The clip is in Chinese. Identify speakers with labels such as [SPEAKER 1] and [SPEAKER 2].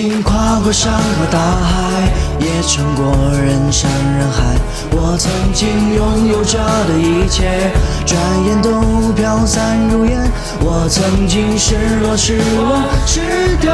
[SPEAKER 1] 经跨过山和大海，也穿过人山人海。我曾经拥有着的一切，转眼都飘散如烟。我曾经失落、失望、失掉。